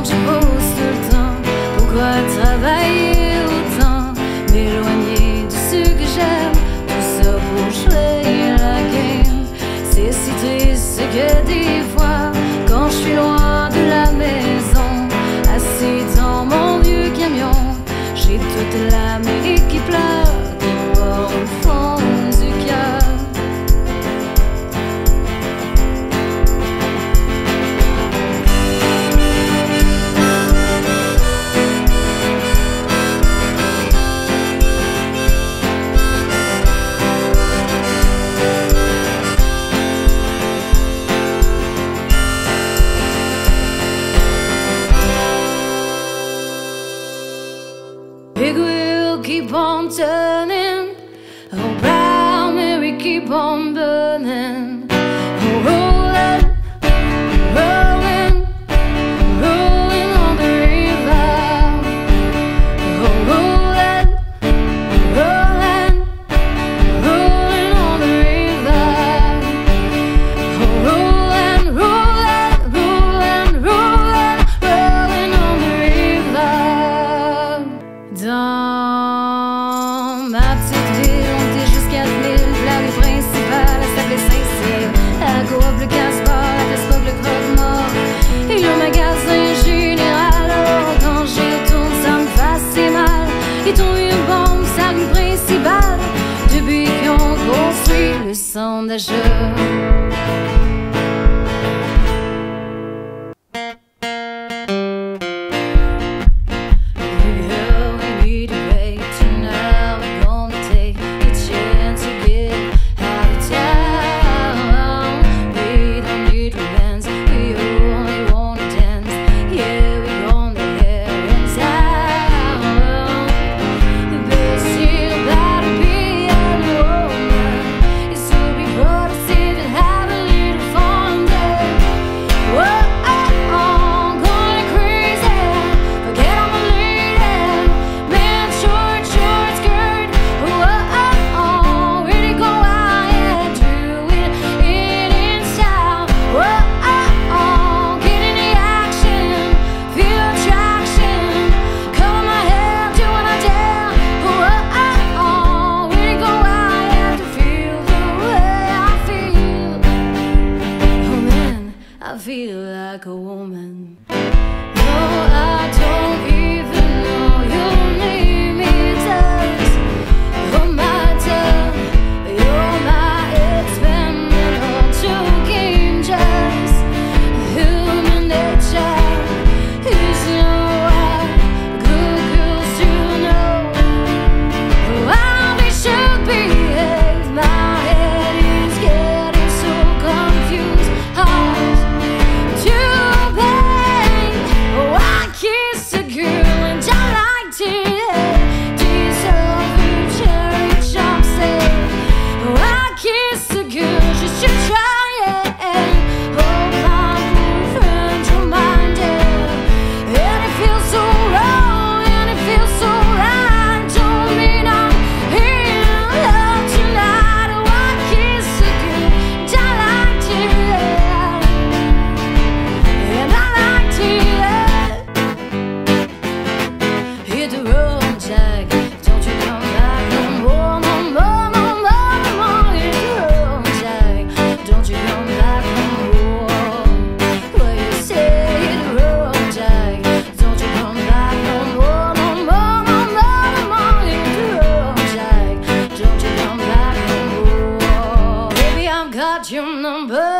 holds you keep on turning around, Mary, keep on burning. qui tombe une bombe, ça rue principale, depuis qu'on construit le sondageur. I feel like a woman. got your number.